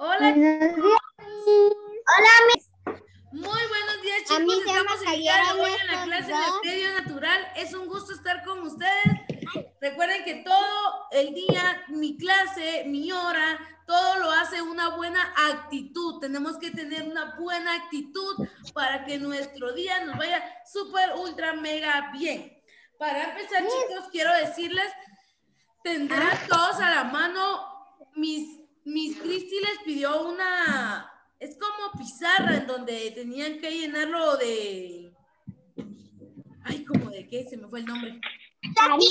Hola. Buenos días. Hola, mi- Muy buenos días, A chicos. mí se Estamos el cayeron hoy en la clase de medio natural. Es un gusto estar con ustedes. Recuerden que todo el día, mi clase, mi hora, todo lo hace una buena actitud. Tenemos que tener una buena actitud para que nuestro día nos vaya súper, ultra, mega bien. Para empezar, chicos, quiero decirles, tendrán todos a la mano, mis, mis Cristi les pidió una, es como pizarra en donde tenían que llenarlo de, ay, como de qué, se me fue el nombre. Muy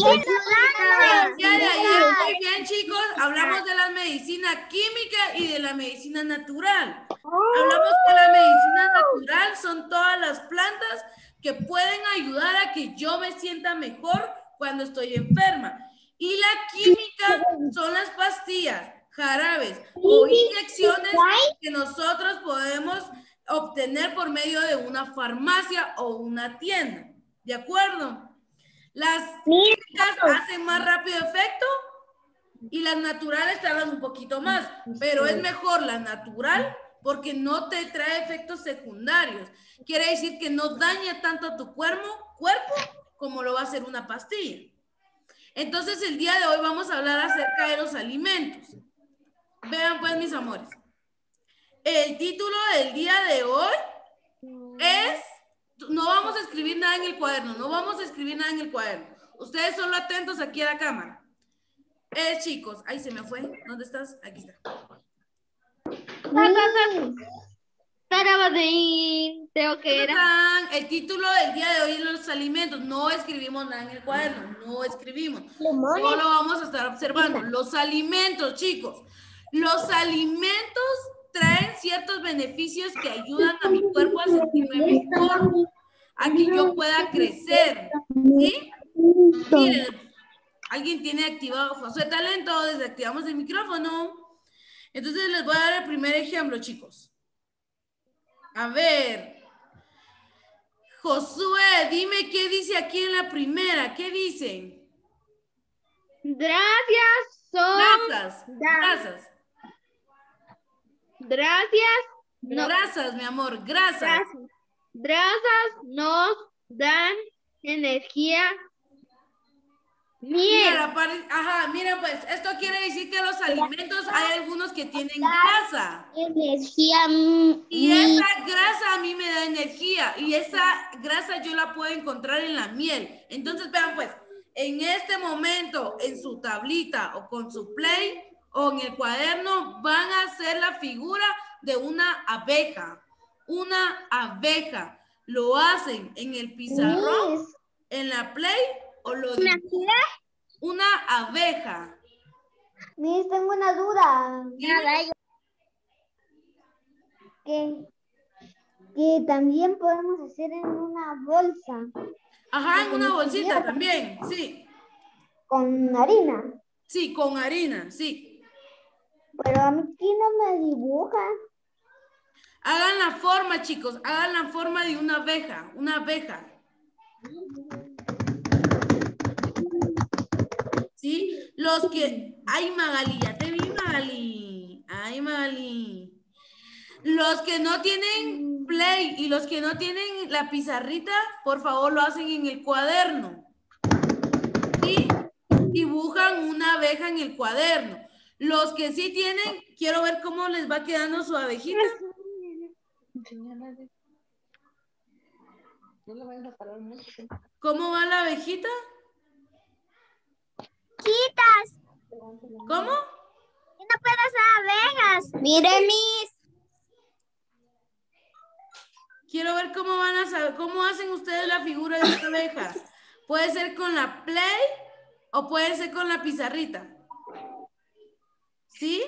bien chicos, hablamos de la medicina química y de la medicina natural. Hablamos que la medicina natural son todas las plantas que pueden ayudar a que yo me sienta mejor cuando estoy enferma. Y la química son las pastillas, jarabes o inyecciones que nosotros podemos obtener por medio de una farmacia o una tienda. ¿De acuerdo? Las químicas hacen más rápido efecto y las naturales tardan un poquito más, pero es mejor la natural porque no te trae efectos secundarios. Quiere decir que no daña tanto a tu cuerpo, cuerpo como lo va a hacer una pastilla. Entonces el día de hoy vamos a hablar acerca de los alimentos. Vean pues mis amores. El título del día de hoy es, no vamos a escribir nada en el cuaderno, no vamos a escribir nada en el cuaderno. Ustedes solo atentos aquí a la cámara. Eh, chicos, ahí se me fue. ¿Dónde estás? Aquí está. Tarabadín, creo que era. El título del día de hoy es los alimentos. No escribimos nada en el cuaderno, no escribimos. Solo vamos a estar observando. Los alimentos, chicos. Los alimentos traen ciertos beneficios que ayudan a mi cuerpo a sentirme mejor, a que yo pueda crecer. ¿Sí? Miren, alguien tiene activado José Talento, desactivamos el micrófono. Entonces les voy a dar el primer ejemplo, chicos. A ver. Josué, dime qué dice aquí en la primera. ¿Qué dice? Gracias son. Grasas. Grasas. Gracias. No, Grasas, mi amor. Grasas. Grasas nos dan energía. Mira, Miel. par- Ajá, mira, pues esto quiere decir que los alimentos hay algunos que tienen grasa. Energía. Y esa grasa a mí me da energía y esa grasa yo la puedo encontrar en la miel. Entonces, vean pues, en este momento en su tablita o con su play o en el cuaderno van a hacer la figura de una abeja. Una abeja. Lo hacen en el pizarrón, Miss, en la play o lo dibujan. Una abeja. Miss, tengo una duda. Que, que también podemos hacer en una bolsa Ajá, en una bolsita también. Sí, con harina. sí, con harina, sí. Pero a mí aquí no me dibuja. Hagan la forma, chicos. Hagan la forma de una abeja. Una abeja. ¿Sí? Los que... ¡Ay, Magali! Ya te vi, Magali. ¡Ay, Magali! Los que no tienen play y los que no tienen la pizarrita, por favor, lo hacen en el cuaderno. ¿Sí? Dibujan una abeja en el cuaderno. Los que sí tienen, quiero ver cómo les va quedando su abejita. ¿Cómo va la abejita? Quitas. ¿Cómo? No puedo hacer abejas. Mire, Miss. Quiero ver cómo van a saber, cómo hacen ustedes la figura de esta abeja. Puede ser con la play o puede ser con la pizarrita. ¿Sí?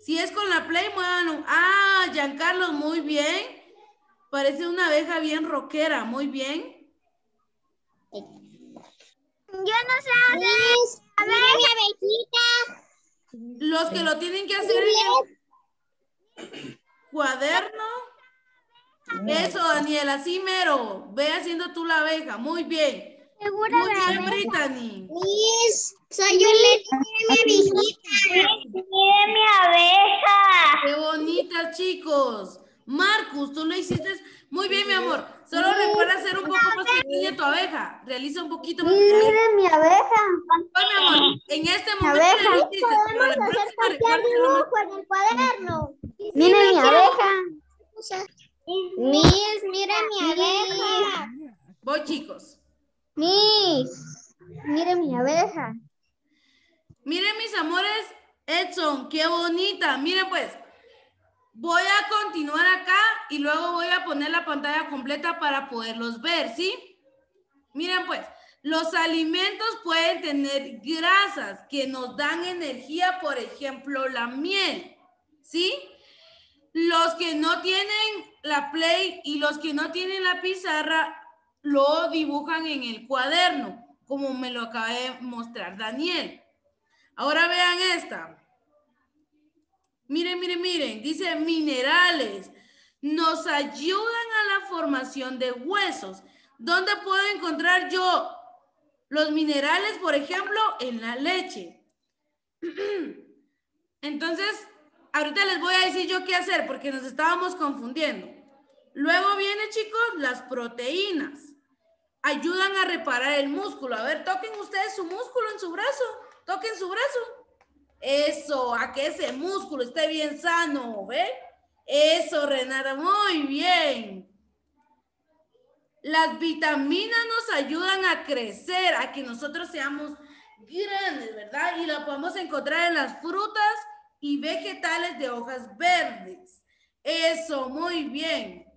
Si es con la play, muévanlo. Ah, Giancarlo, muy bien. Parece una abeja bien rockera, muy bien. Yo no sé hacer Miss, mire mi abejita. Los que lo tienen que hacer en el cuaderno. Eso, Daniel, así mero. Ve haciendo tú la abeja. Muy bien. Segura Muy bien, Brittany. Miss, soy una viejita. Miss, mi abeja. Qué bonitas, chicos. Marcus, tú lo hiciste muy bien, mi amor. Solo recuerda ser un poco más pequeña tu abeja. Realiza un poquito más. Mire mi abeja. En este momento abeja. Este Podemos hacer cualquier dibujo en el cuaderno. Mire mi abeja. Mis, mira mi abeja. Voy, chicos. Miss. Miren mi abeja. Miren, mis amores, Edson, qué bonita. Miren, pues, voy a continuar acá y luego voy a poner la pantalla completa para poderlos ver, ¿sí? Miren, pues, los alimentos pueden tener grasas que nos dan energía, por ejemplo, la miel, ¿sí? Los que no tienen la play y los que no tienen la pizarra lo dibujan en el cuaderno, como me lo acaba de mostrar Daniel. Ahora vean esta. Miren, miren, miren. Dice minerales. Nos ayudan a la formación de huesos. ¿Dónde puedo encontrar yo los minerales, por ejemplo, en la leche? Entonces, ahorita les voy a decir yo qué hacer porque nos estábamos confundiendo. Luego viene, chicos, las proteínas. Ayudan a reparar el músculo. A ver, toquen ustedes su músculo en su brazo. Toquen su brazo. Eso, a que ese músculo esté bien sano, ¿ve? Eso, Renata, muy bien. Las vitaminas nos ayudan a crecer, a que nosotros seamos grandes, ¿verdad? Y la podemos encontrar en las frutas y vegetales de hojas verdes. Eso, muy bien.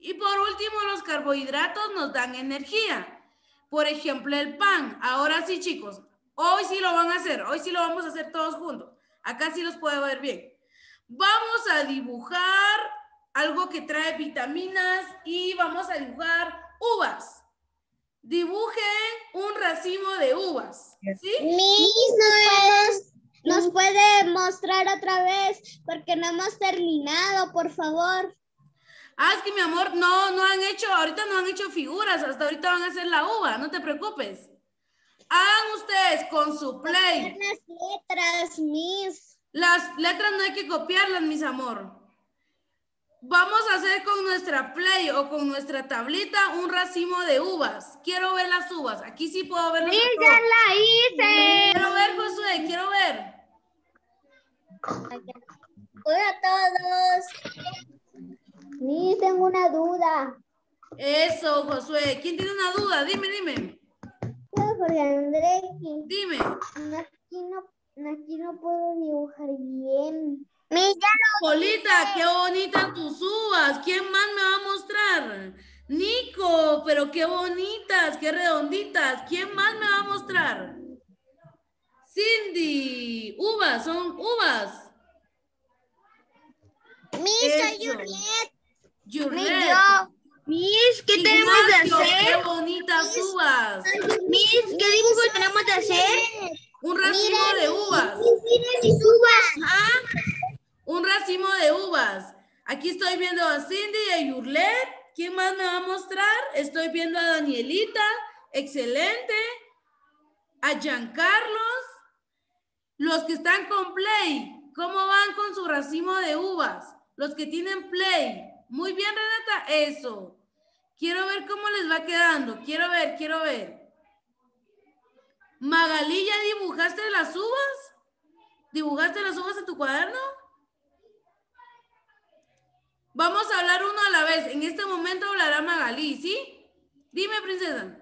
Y por último, los carbohidratos nos dan energía. Por ejemplo, el pan. Ahora sí, chicos, hoy sí lo van a hacer. Hoy sí lo vamos a hacer todos juntos. Acá sí los puedo ver bien. Vamos a dibujar algo que trae vitaminas y vamos a dibujar uvas. Dibujen un racimo de uvas. ¿Sí? Es- nos puede mostrar otra vez porque no hemos terminado, por favor. Ah, es que mi amor, no, no han hecho, ahorita no han hecho figuras, hasta ahorita van a hacer la uva, no te preocupes. Hagan ustedes con su play. Las letras, Miss. Las letras no hay que copiarlas, mis amor. Vamos a hacer con nuestra play o con nuestra tablita un racimo de uvas. Quiero ver las uvas. Aquí sí puedo ver los Sí, ya la hice. Quiero ver, Josué, quiero ver. Hola a todos. Miss, tengo una duda. Eso, Josué. ¿Quién tiene una duda? Dime, dime. Jorge Andrés. Dime. Aquí no, aquí no puedo dibujar bien. Miss, ya Polita, qué bonitas tus uvas. ¿Quién más me va a mostrar? Nico, pero qué bonitas, qué redonditas. ¿Quién más me va a mostrar? Cindy, uvas, son uvas. Miss, soy. Juliet. Juliet. Miss, ¿qué tenemos de Ignacio, hacer? Qué bonitas uvas. Miss, ¿qué dibujo tenemos de hacer? Un racimo de uvas. Miren mis uvas. Un racimo de uvas. Aquí estoy viendo a Cindy y a Yurlet. ¿Quién más me va a mostrar? Estoy viendo a Danielita. Excelente. A Giancarlos. Los que están con Play. ¿Cómo van con su racimo de uvas? Los que tienen Play. Muy bien, Renata. Eso. Quiero ver cómo les va quedando. Quiero ver, quiero ver. Magalí, ¿ya dibujaste las uvas? ¿Dibujaste las uvas en tu cuaderno? Vamos a hablar uno a la vez. En este momento hablará Magalí, ¿sí? Dime, princesa.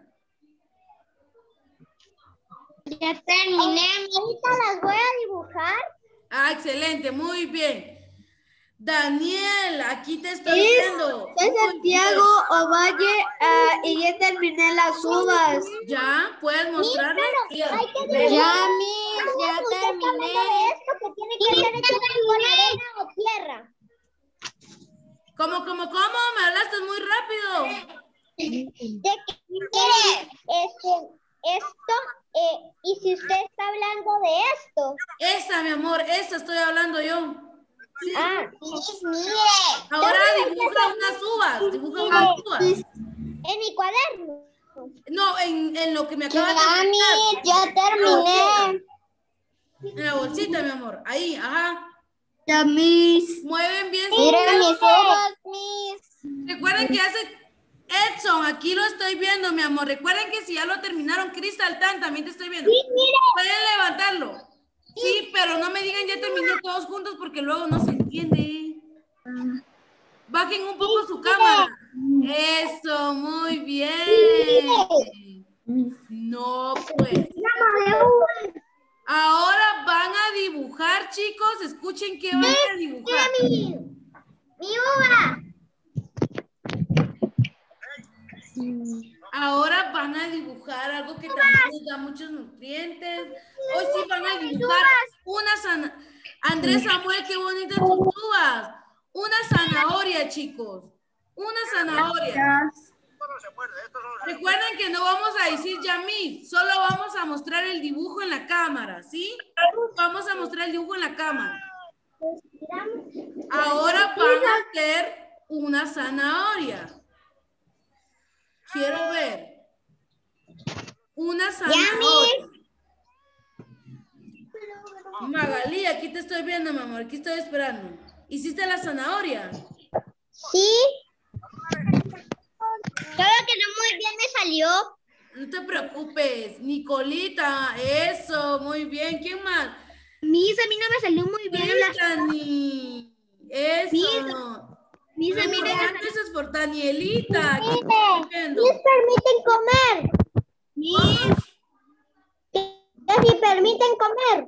Ya terminé. Ahorita las voy a dibujar. Ah, excelente, muy bien. Daniel, aquí te estoy Es- viendo. Soy Santiago Ovalle ah, y ya terminé las uvas. ¿Ya? ¿Puedes mostrarme? Sí. Dibujar. Miss, ya terminé. de esto que tiene que ser hecho con arena o tierra. ¿Cómo, cómo, cómo? Me hablaste muy rápido. De que, este, esto, eh, y si usted está hablando de esto. Esa, mi amor, esa estoy hablando yo. Sí. Ah. Ahora dibuja unas uvas, dibuja unas uvas. En mi cuaderno. No, en, en lo que me acabas de. Miss, ya terminé. En la bolsita, mi amor. Ahí, ajá. Ya, Miss. Mueven bien. sus Miren dedos. mis uvas, Miss. Recuerden que hace Edson, aquí lo estoy viendo, mi amor. Recuerden que si ya lo terminaron, Crystal Tan, también te estoy viendo. Pueden levantarlo. Sí, pero no me digan ya terminé todos juntos porque luego no se entiende. Bajen un poco su cámara. Eso, muy bien. No, pues. Ahora van a dibujar, chicos. Escuchen qué van a dibujar. Mi uva. Ahora van a dibujar algo que también nos da muchos nutrientes. Hoy sí van a dibujar una zanahoria. Andrés Samuel, qué bonitas tus uvas. Una zanahoria, chicos. Una zanahoria. Recuerden que no vamos a decir Yamil, solo vamos a mostrar el dibujo en la cámara, ¿sí? Vamos a mostrar el dibujo en la cámara. Ahora van a hacer una zanahoria. Quiero ver. Una zanahoria. Magalí, aquí te estoy viendo, mi amor. Aquí estoy esperando. ¿Hiciste la zanahoria? Sí. Solo que no muy bien me salió. No te preocupes. Nicolita, eso, muy bien. ¿Quién más? Mis, a mí no me salió muy bien la... Brittany. Eso. Mis, a mí no me Antes es por Danielita. Mis permiten comer. Mis, Que si permiten comer.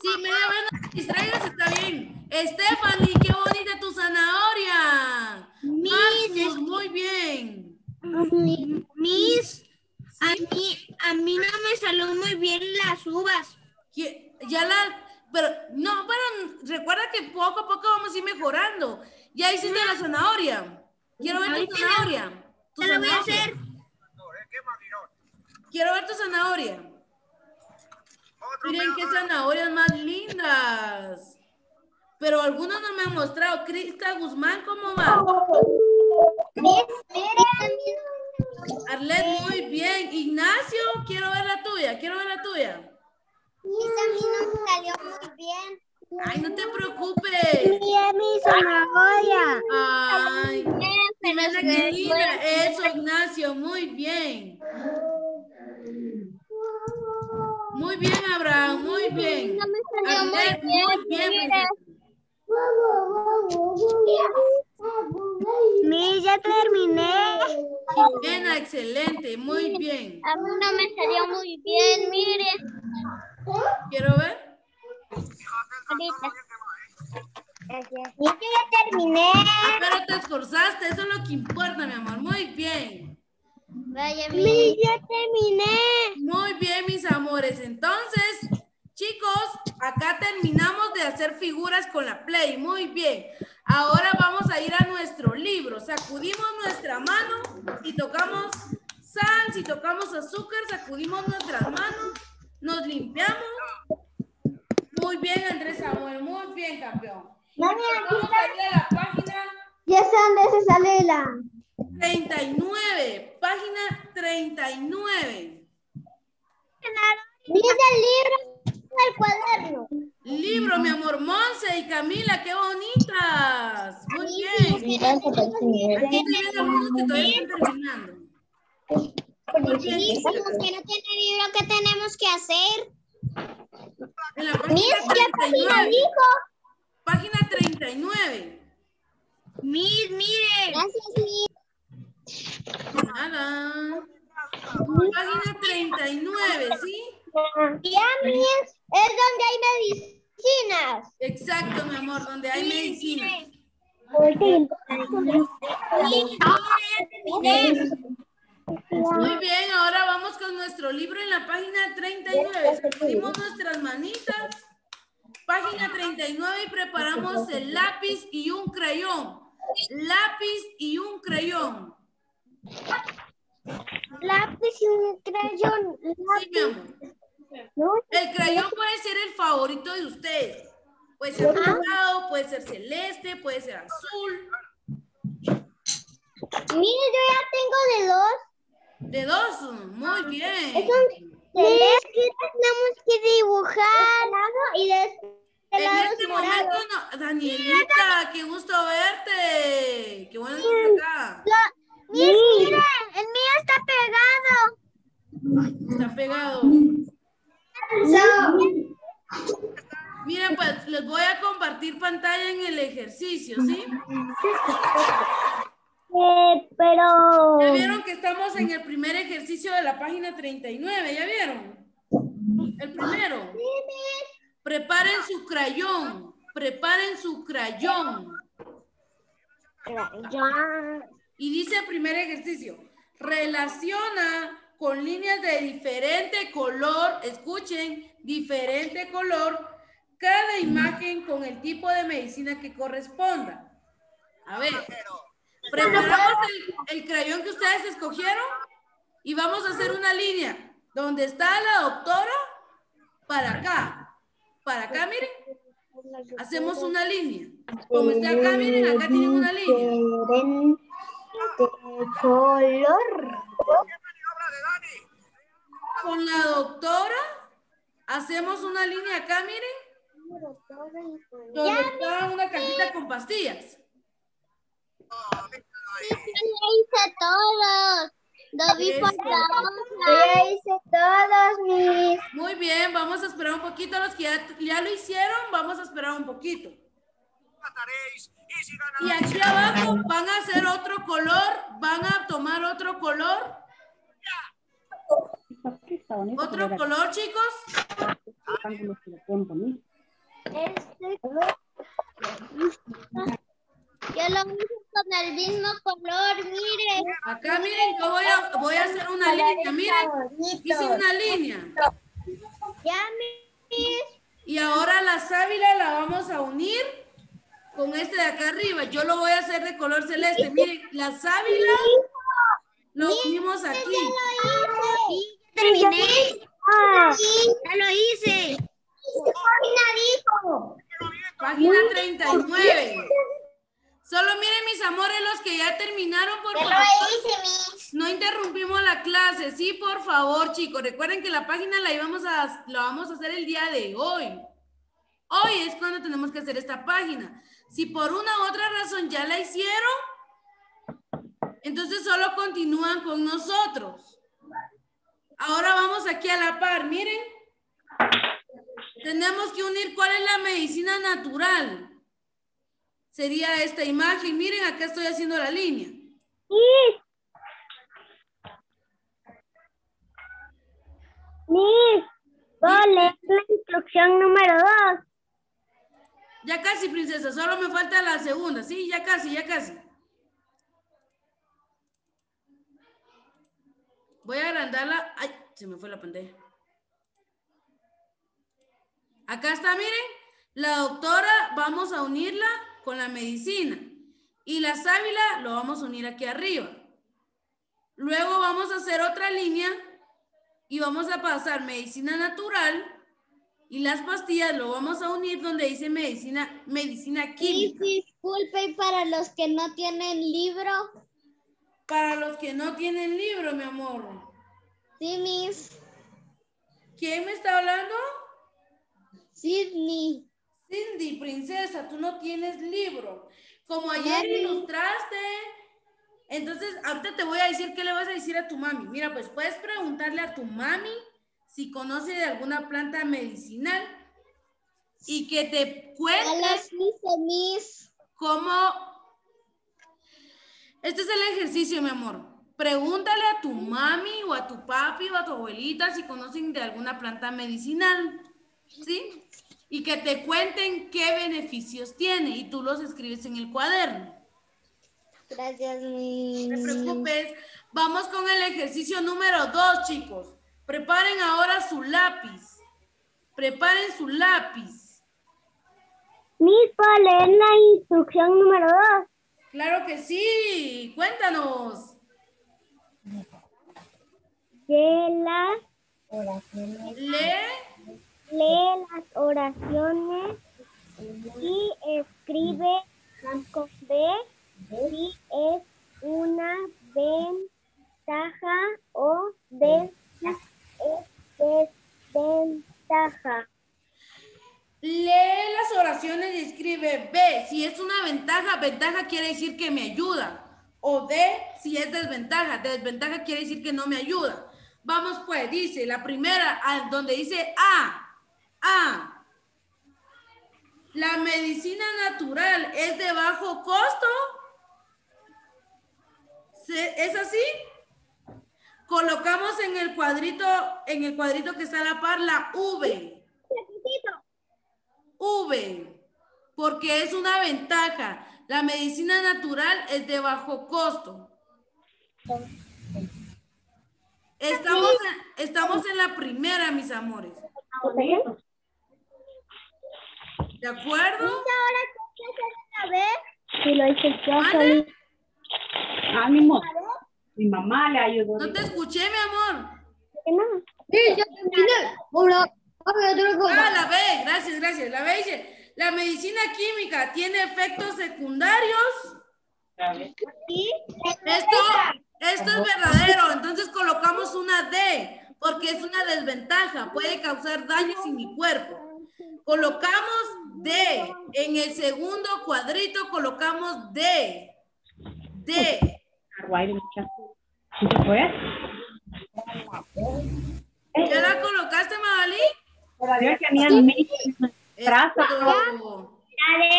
Sí, media vez no te distraigas, está bien. Stephanie, qué bonita tu zanahoria. Marcus, muy bien. mis, a mí, a mí no me salió muy bien las uvas. Ya la, pero no, pero recuerda que poco a poco vamos a ir mejorando. Ya hiciste la zanahoria. Quiero ver tu zanahoria. Tu Te lo voy a Quiero ver tu zanahoria. Miren qué zanahorias más lindas. Pero algunos no me han mostrado. Crista Guzmán, ¿cómo va? Arlet, muy bien. Ignacio, quiero ver la tuya. Quiero ver la tuya. Mis a mí no me salió muy bien. Ay, no te preocupes. Mi zanahoria. Ay, Eso, Ignacio, muy bien. Muy bien, Abraham, muy bien. No me salió muy bien. muy bien. Mira. Mi, ya terminé. Jimena, excelente, muy bien. A mí no me salió muy bien, mire. Quiero ver. Ahorita. Yo ya terminé. Ah, Pero te esforzaste, eso es lo que importa, mi amor. Muy bien. Vaya, mi. ya terminé. Muy bien, mis amores. Entonces, chicos, acá terminamos de hacer figuras con la Play. Muy bien. Ahora vamos a ir a nuestro libro. Sacudimos nuestra mano y tocamos sal. Si tocamos azúcar, sacudimos nuestras manos. Nos limpiamos. Muy bien, Andrés Samuel. Muy bien, campeón. Mami, aquí la página Ya sé dónde se sale la. 39. Página 39. Mira el libro del cuaderno. Libro, mi amor, Monse y Camila, qué bonitas. Muy bien. Aquí viendo algunos que todavía están terminando. Muy bien. Como que no tiene libro, ¿qué tenemos que hacer? En la página Mira, la página 39. dijo. Página 39. Mis, mire. Gracias, mi. Nada. Página 39, ¿sí? Ya, mis, es donde hay medicinas. Exacto, mi amor, donde hay medicina. Muy bien, ahora vamos con nuestro libro en la página 39. Sacudimos nuestras manitas. Página 39 y preparamos el lápiz y un crayón. Lápiz y un crayón. Lápiz y un crayón. Sí, mi amor. El crayón puede ser el favorito de ustedes. Puede ser morado, puede ser celeste, puede ser azul. Mire, yo ya tengo de dos. De dos, muy bien. Es un que tenemos que dibujar. Y de este En lado este este momento, no- Danielita, qué gusto verte. Qué bueno que estés acá. Miss, mire, el mío está pegado. Está pegado. Miren, pues les voy a compartir pantalla en el ejercicio, ¿sí? Pero... Ya vieron que estamos en el primer ejercicio de la página 39, ¿ya vieron? El primero. Preparen su crayón, preparen su crayón. Y dice el primer ejercicio, relaciona con líneas de diferente color, escuchen, diferente color, cada imagen con el tipo de medicina que corresponda. A ver, preparamos el, el crayón que ustedes escogieron y vamos a hacer una línea donde está la doctora para acá. Para acá, miren, hacemos una línea. Como está acá, miren, acá tienen una línea. Color. Con la doctora hacemos una línea acá, miren, donde está una cajita con pastillas. Ya hice todos. Lo vi por la hoja. Ya hice todos mis... Muy bien, vamos a esperar un poquito. Los que ya, ya lo hicieron, vamos a esperar un poquito. Y aquí abajo van a hacer otro color, van a tomar otro color. Otro color, chicos. Este Yo lo hice con el mismo color, mire. Acá miren, yo voy a, voy a hacer una línea. Miren, hice una línea. Ya, mis. Y ahora la sábila la vamos a unir con este de acá arriba. Yo lo voy a hacer de color celeste. Miren, la sábila lo unimos aquí. Terminé. Ya lo hice. Página 39. Solo miren, mis amores, los que ya terminaron, por favor. No interrumpimos la clase, sí, por favor, chicos. Recuerden que la página la íbamos a, la vamos a hacer el día de hoy. Hoy es cuando tenemos que hacer esta página. Si por una u otra razón ya la hicieron, entonces solo continúan con nosotros. Ahora vamos aquí a la par, miren. Tenemos que unir cuál es la medicina natural. Sería esta imagen. Miren, acá estoy haciendo la línea. Miss, ¿puedo leer la instrucción número dos? Ya casi, princesa, solo me falta la segunda. Sí, ya casi, ya casi. Voy a agrandarla. Ay, se me fue la pantalla. Acá está, miren. La doctora vamos a unirla con la medicina. Y la sábila lo vamos a unir aquí arriba. Luego vamos a hacer otra línea y vamos a pasar medicina natural y las pastillas lo vamos a unir donde dice medicina, medicina Y química. disculpe y para los que no tienen libro. Para los que no tienen libro, mi amor. Sí, Miss. ¿Quién me está hablando? Sidney. Cindy, princesa, tú no tienes libro. Como ayer ilustraste. Entonces, ahorita te voy a decir qué le vas a decir a tu mami. Mira, pues puedes preguntarle a tu mami si conoce de alguna planta medicinal y que te cuente cómo... Este es el ejercicio, mi amor. Pregúntale a tu mami o a tu papi o a tu abuelita si conocen de alguna planta medicinal, ¿sí? Y que te cuenten qué beneficios tiene y tú los escribes en el cuaderno. Gracias, No Miss. te preocupes. Vamos con el ejercicio número dos, chicos. Preparen ahora su lápiz. Preparen su lápiz. Miss, ¿puedo leer la instrucción número dos? Claro que sí. Cuéntanos. De las Lee. Lee las oraciones y escribe con B si es una ventaja o des- es desventaja. lee las oraciones y escribe B. Si es una ventaja, ventaja quiere decir que me ayuda. O D, si es desventaja. Desventaja quiere decir que no me ayuda. Vamos pues, dice la primera, donde dice A. A. La medicina natural es de bajo costo. ¿Es así? Colocamos en el cuadrito, en el cuadrito que está a la par, la V. V, porque es una ventaja. La medicina natural es de bajo costo. Estamos estamos en la primera, mis amores. ¿De acuerdo? ahora qué hacer vez? Si lo hice yo. Ánimo. Mi mamá le ayudó. No te escuché, mi amor. Sí, yo terminé. Hola. Ah, la B, gracias, gracias. La B dice, la medicina química tiene efectos secundarios. Esto, esto es verdadero, entonces colocamos una D, porque es una desventaja, puede causar daños en mi cuerpo. Colocamos D, en el segundo cuadrito colocamos D. D. ¿Sí se fue? ¿Ya la colocaste, Magali? Todavía tenían. Esto. La de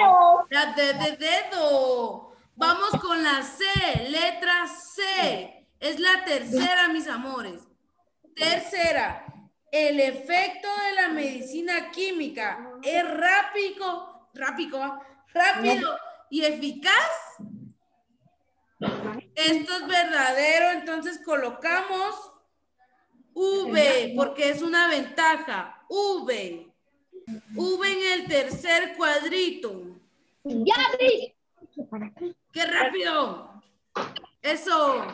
dedo. La D de dedo. Vamos con la C, letra C. Es la tercera, mis amores. Tercera. El efecto de la medicina química es rápido, rápido, rápido y eficaz. Esto es verdadero, entonces colocamos V, porque es una ventaja. V. V en el tercer cuadrito. Ya. ¡Qué rápido! Eso.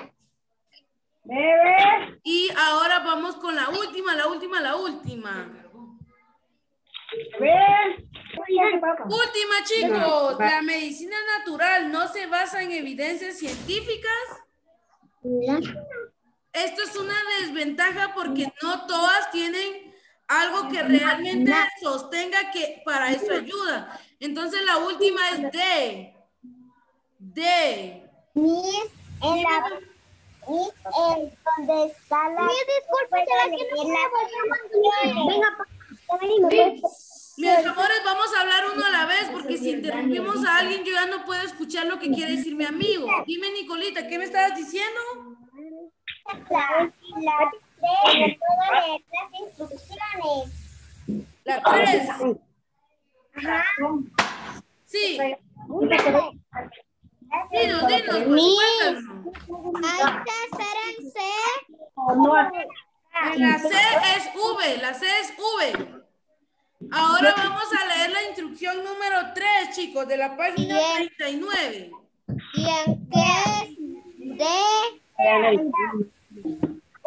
Bebé. Y ahora vamos con la última, la última, la última. Bebé. Última, chicos. La medicina natural no se basa en evidencias científicas. Esto es una desventaja porque no todas tienen algo que realmente sostenga que para eso ayuda. Entonces la última es D. D. Miss, en la... Miss, en donde está la... Miss, disculpe, ¿será que no puedo Venga, Mis amores, vamos a hablar uno a la vez porque si interrumpimos a alguien yo ya no puedo escuchar lo que quiere decir mi amigo. Dime, Nicolita, ¿qué me estabas diciendo? la... La... ¿Le puedo leer las instrucciones? La tres. Ajá. Sí. Dinos, dinos. que hacer en C. La C es V, la C es V. Ahora vamos a leer la instrucción número 3, chicos, de la página Bien. 39. ¿Y en qué? D.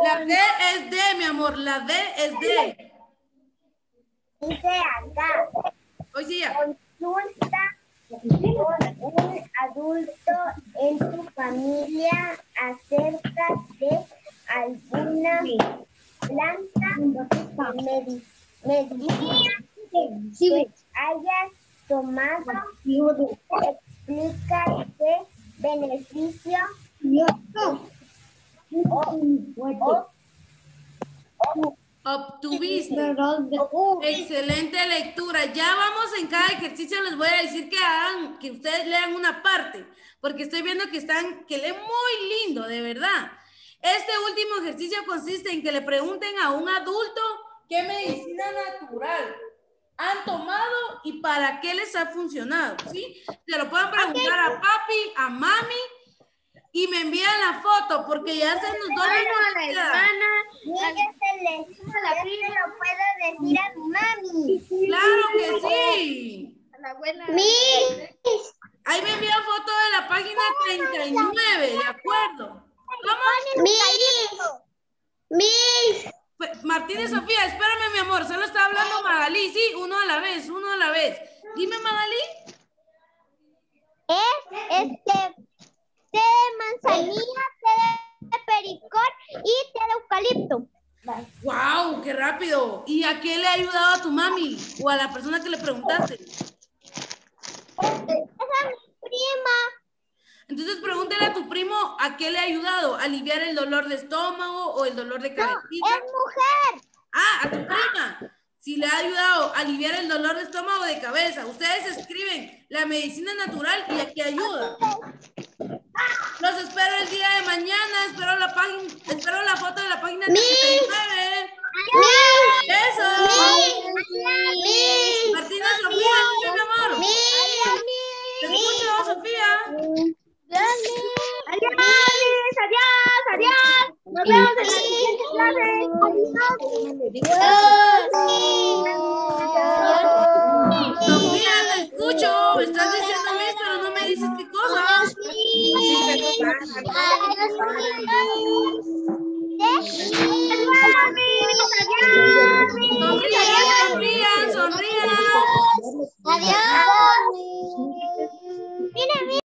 La D es D, mi amor, la D es D. Dice acá. Ya. Consulta con un adulto en tu familia acerca de alguna planta medi- medicina que hayas tomado. Explica qué beneficio o, o Obtuviste. Excelente lectura. Ya vamos en cada ejercicio. Les voy a decir que hagan, que ustedes lean una parte, porque viendo que leen muy lindo, de verdad. Este último ejercicio consiste en que le pregunten a un adulto qué medicina natural han tomado y para qué les ha funcionado, ¿sí? Se lo pueden preguntar a papi, a mami y me envían la foto porque ya se nos da Miguel se le, yo se lo puedo decir a mi mami. Claro que sí. Miss, Ahí me envían foto de la página 39, ¿de acuerdo? ¿Cómo? Miss, Miss, Pues, Martínez Sofía, espérame, mi amor, solo está hablando Magalí, sí, uno a la vez, uno a la vez. Dime, Magalí. es este té de manzanilla, té de pericor y té de eucalipto. ¡Wow! ¡Qué rápido! ¿Y a qué le ha ayudado a tu mami? ¿O a la persona que le preguntaste? Esa es mi prima. Entonces pregúntale a tu primo a qué le ha ayudado. ¿Aliviar el dolor de estómago o el dolor de cabecita? Es mujer. Ah, a tu prima. Si le ha ayudado a aliviar el dolor de cabeza. Ustedes escriben la medicina natural y a qué ayuda. Los espero el día de mañana. Espero la página, espero la foto de la página 39. Eso. Martina Sofía, ¿qué, mi amor? Te escucho, Sofía. Adiós, adiós, adiós. Nos vemos en la siguiente clase. Escucho. Estás diciendo mis, pero no me dices qué cosa. Sonrían, sonrían, sonrían. Adiós.